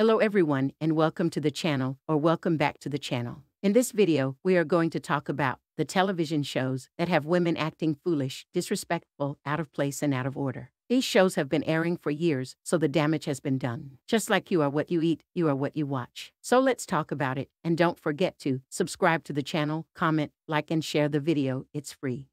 Hello everyone and welcome to the channel or welcome back to the channel. In this video, we are going to talk about the television shows that have women acting foolish, disrespectful, out of place, and out of order. These shows have been airing for years, so the damage has been done. Just like you are what you eat, you are what you watch. So let's talk about it, and don't forget to subscribe to the channel, comment, like, and share the video. It's free.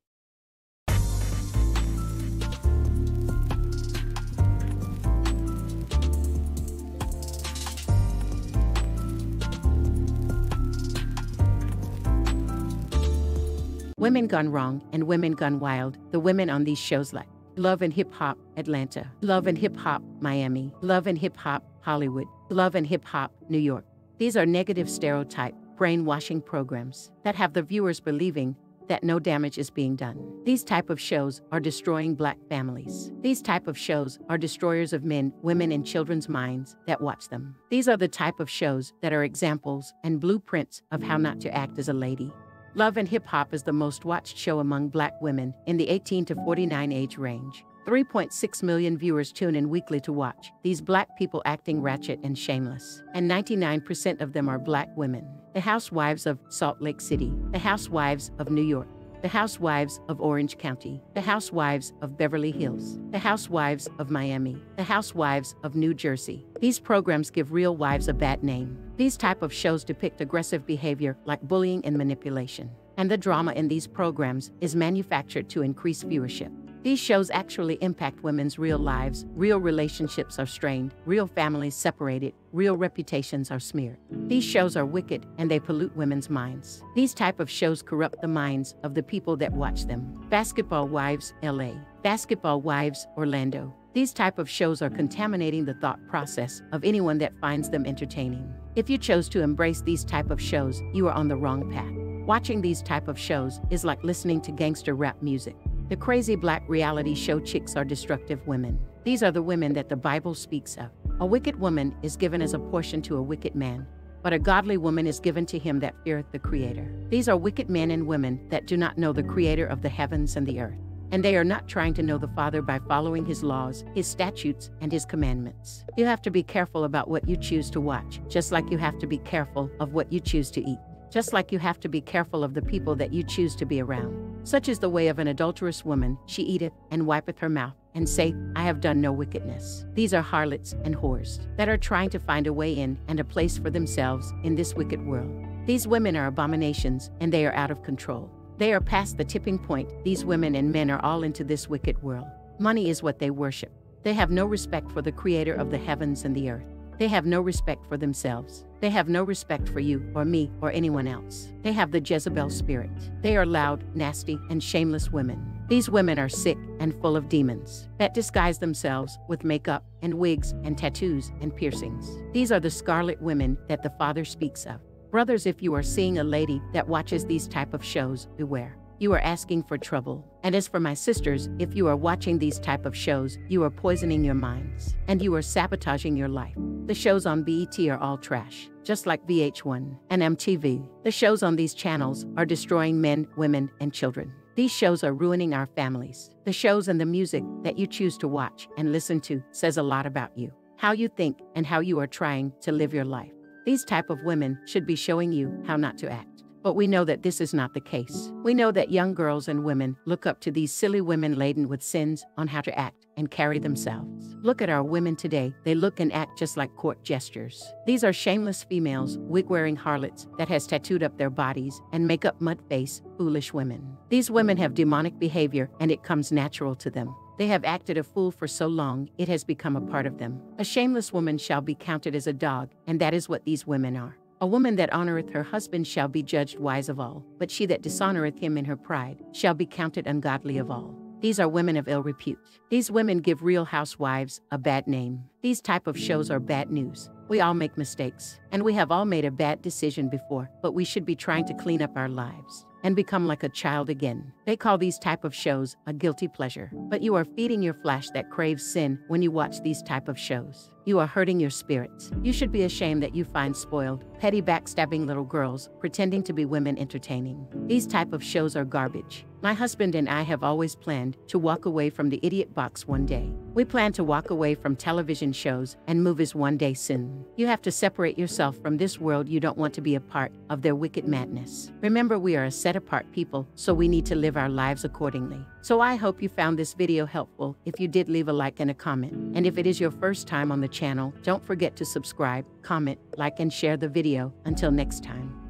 Women Gone Wrong and Women Gone Wild, the women on these shows like Love and Hip Hop Atlanta, Love and Hip Hop Miami, Love and Hip Hop Hollywood, Love and Hip Hop New York. These are negative stereotype, brainwashing programs that have the viewers believing that no damage is being done. These type of shows are destroying black families. These type of shows are destroyers of men, women, and children's minds that watch them. These are the type of shows that are examples and blueprints of how not to act as a lady. Love and Hip Hop is the most watched show among black women in the 18 to 49 age range. 3.6 million viewers tune in weekly to watch these black people acting ratchet and shameless, and 99% of them are black women. The Housewives of Salt Lake City, the Housewives of New York, the Housewives of Orange County, the Housewives of Beverly Hills, the Housewives of Miami, the Housewives of New Jersey. These programs give real wives a bad name. These type of shows depict aggressive behavior like bullying and manipulation. And the drama in these programs is manufactured to increase viewership. These shows actually impact women's real lives. Real relationships are strained, real families separated, real reputations are smeared. These shows are wicked and they pollute women's minds. These type of shows corrupt the minds of the people that watch them. Basketball Wives LA, Basketball Wives Orlando. These type of shows are contaminating the thought process of anyone that finds them entertaining. If you chose to embrace these type of shows, you are on the wrong path. Watching these type of shows is like listening to gangster rap music. The crazy black reality show chicks are destructive women. These are the women that the Bible speaks of. A wicked woman is given as a portion to a wicked man, but a godly woman is given to him that feareth the Creator. These are wicked men and women that do not know the Creator of the heavens and the earth. And they are not trying to know the Father by following His laws, His statutes, and His commandments. You have to be careful about what you choose to watch, just like you have to be careful of what you choose to eat just like you have to be careful of the people that you choose to be around. Such is the way of an adulterous woman, she eateth and wipeth her mouth, and saith, I have done no wickedness. These are harlots and whores that are trying to find a way in and a place for themselves in this wicked world. These women are abominations, and they are out of control. They are past the tipping point. These women and men are all into this wicked world. Money is what they worship. They have no respect for the Creator of the heavens and the earth. They have no respect for themselves. They have no respect for you or me or anyone else. They have the Jezebel spirit. They are loud, nasty, and shameless women. These women are sick and full of demons that disguise themselves with makeup and wigs and tattoos and piercings. These are the scarlet women that the Father speaks of. Brothers, if you are seeing a lady that watches these type of shows, beware you are asking for trouble. And as for my sisters, if you are watching these type of shows, you are poisoning your minds and you are sabotaging your life. The shows on BET are all trash, just like VH1 and MTV. The shows on these channels are destroying men, women, and children. These shows are ruining our families. The shows and the music that you choose to watch and listen to says a lot about you, how you think, and how you are trying to live your life. These type of women should be showing you how not to act. But we know that this is not the case. We know that young girls and women look up to these silly women laden with sins on how to act and carry themselves. Look at our women today. They look and act just like court gestures. These are shameless females, wig-wearing harlots that has tattooed up their bodies and make up mud-face, foolish women. These women have demonic behavior and it comes natural to them. They have acted a fool for so long, it has become a part of them. A shameless woman shall be counted as a dog, and that is what these women are. A woman that honoureth her husband shall be judged wise of all, but she that dishonoureth him in her pride shall be counted ungodly of all. These are women of ill repute. These women give real housewives a bad name. These type of shows are bad news. We all make mistakes, and we have all made a bad decision before, but we should be trying to clean up our lives and become like a child again. They call these type of shows a guilty pleasure, but you are feeding your flesh that craves sin when you watch these type of shows. You are hurting your spirits. You should be ashamed that you find spoiled, petty backstabbing little girls pretending to be women entertaining. These type of shows are garbage. My husband and I have always planned to walk away from the idiot box one day. We plan to walk away from television shows and movies one day soon. You have to separate yourself from this world you don't want to be a part of their wicked madness. Remember, we are a set apart people, so we need to live our lives accordingly. So I hope you found this video helpful. If you did, leave a like and a comment. And if it is your first time on the channel, don't forget to subscribe, comment, like, and share the video. Until next time.